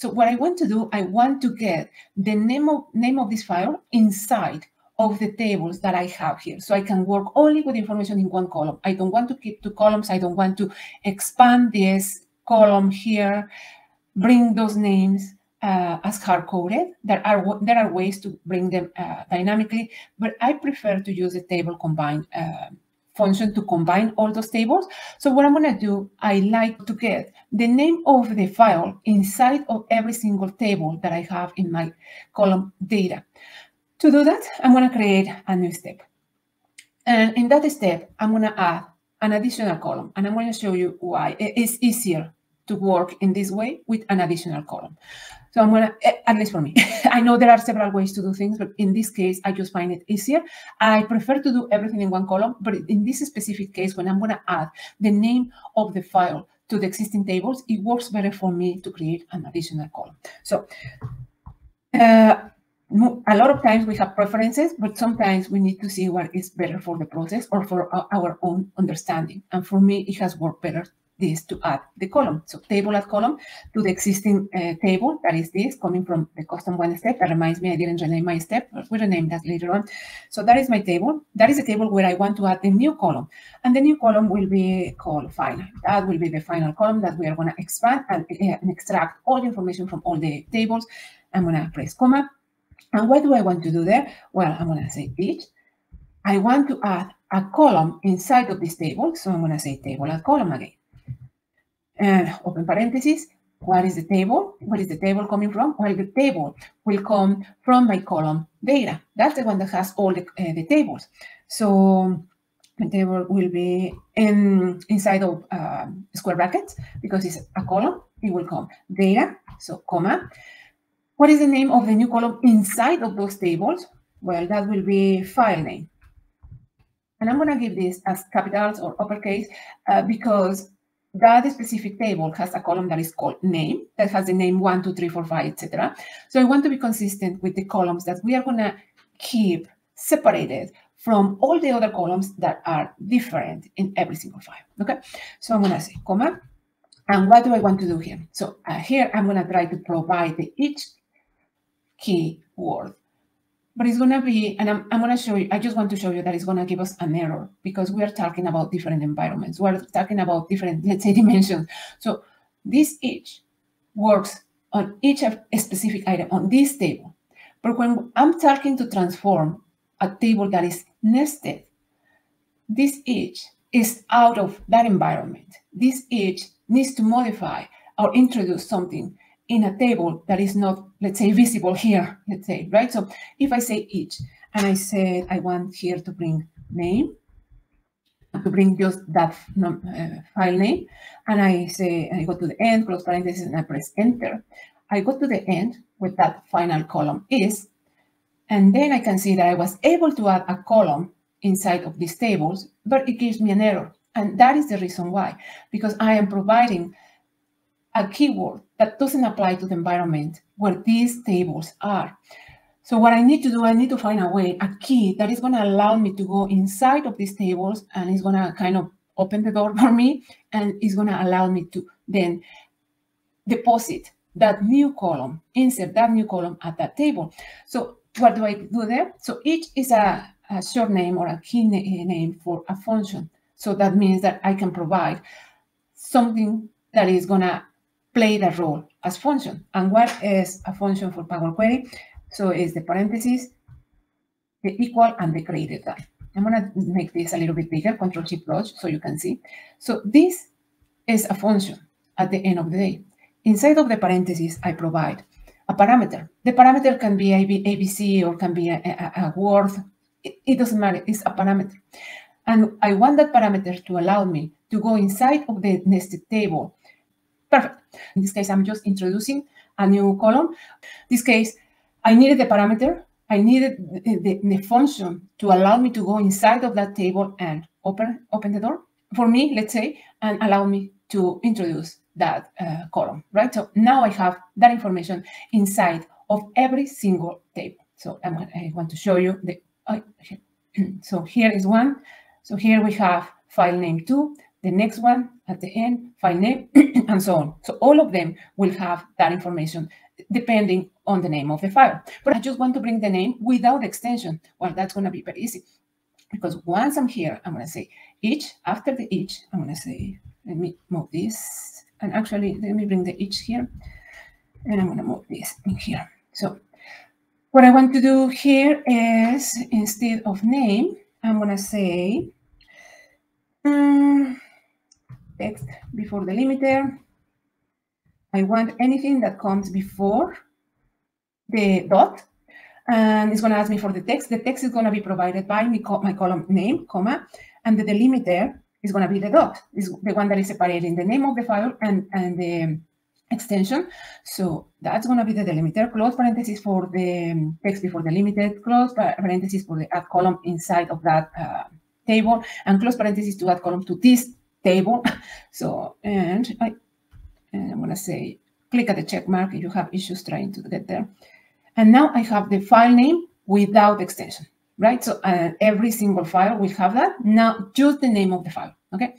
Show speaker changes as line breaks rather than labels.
So what I want to do, I want to get the name of, name of this file inside of the tables that I have here. So I can work only with information in one column. I don't want to keep two columns. I don't want to expand this column here, bring those names uh, as hard-coded. There are there are ways to bring them uh, dynamically, but I prefer to use the table combine uh, function to combine all those tables. So what I'm going to do, I like to get the name of the file inside of every single table that I have in my column data. To do that, I'm going to create a new step. And in that step, I'm going to add an additional column. And I'm going to show you why it's easier to work in this way with an additional column. So I'm to, eh, at least for me, I know there are several ways to do things, but in this case, I just find it easier. I prefer to do everything in one column, but in this specific case, when I'm to add the name of the file to the existing tables, it works better for me to create an additional column. So uh, a lot of times we have preferences, but sometimes we need to see what is better for the process or for our own understanding. And for me, it has worked better this to add the column. So table add column to the existing uh, table, that is this, coming from the custom one step. That reminds me, I didn't rename my step, but we'll rename that later on. So that is my table. That is a table where I want to add the new column. And the new column will be called final. That will be the final column that we are going to expand and, uh, and extract all the information from all the tables. I'm going to press comma and what do I want to do there? Well, I'm going to say each. I want to add a column inside of this table. So I'm going to say table add column again. And open parentheses. What is the table? Where is the table coming from? Well, the table will come from my column data. That's the one that has all the, uh, the tables. So the table will be in, inside of uh, square brackets because it's a column. It will come data, so comma. What is the name of the new column inside of those tables? Well, that will be file name. And I'm going to give this as capitals or uppercase uh, because that specific table has a column that is called name, that has the name one, two, three, four, five, etc. So I want to be consistent with the columns that we are going to keep separated from all the other columns that are different in every single file. Okay, so I'm going to say comma. And what do I want to do here? So uh, here I'm going to try to provide the each key word. But it's going to be, and I'm, I'm going to show you, I just want to show you that it's going to give us an error because we are talking about different environments. We're talking about different, let's say, dimensions. So this each works on each a specific item on this table. But when I'm talking to transform a table that is nested, this each is out of that environment. This each needs to modify or introduce something in a table that is not, let's say, visible here, let's say, right? So if I say each, and I said I want here to bring name, to bring just that uh, file name, and I say, I go to the end, close parentheses, and I press enter. I go to the end with that final column is, and then I can see that I was able to add a column inside of these tables, but it gives me an error. And that is the reason why, because I am providing a keyword that doesn't apply to the environment where these tables are. So what I need to do, I need to find a way, a key that is going to allow me to go inside of these tables and it's going to kind of open the door for me and it's going to allow me to then deposit that new column, insert that new column at that table. So what do I do there? So each is a, a short name or a key na eh, name for a function. So that means that I can provide something that is going to play that role as function. And what is a function for Power Query? So it's the parentheses, the equal, and the greater than. I'm going to make this a little bit bigger, Control Shift plus, so you can see. So this is a function at the end of the day. Inside of the parentheses, I provide a parameter. The parameter can be ABC or can be a, a, a word. It, it doesn't matter. It's a parameter. And I want that parameter to allow me to go inside of the nested table Perfect. In this case, I'm just introducing a new column. In this case, I needed the parameter. I needed the, the, the, function to allow me to go inside of that table and open, open the door for me, let's say, and allow me to introduce that uh, column, right? So now I have that information inside of every single table. So I'm, i want to show you the, uh, so here is one. So here we have file name two, the next one at the end, file name, and so on. So all of them will have that information depending on the name of the file. But I just want to bring the name without extension. Well, that's going to be very easy because once I'm here, I'm going to say each. After the each, I'm going to say, let me move this. And actually, let me bring the each here. And I'm going to move this in here. So what I want to do here is instead of name, I'm going to say um, text before delimiter. I want anything that comes before the dot and it's going to ask me for the text. The text is going to be provided by my, column name, comma, and the delimiter is going to be the dot, is the one that is separating the name of the file and, and the extension. So that's going to be the delimiter, close parenthesis for the text before the limited, close parenthesis for the add column inside of that uh, table, and close parenthesis to add column to this table. So, and, I, and I'm going to say, click at the check mark if you have issues trying to get there. And now I have the file name without extension, right? So uh, every single file will have that. Now, just the name of the file, okay?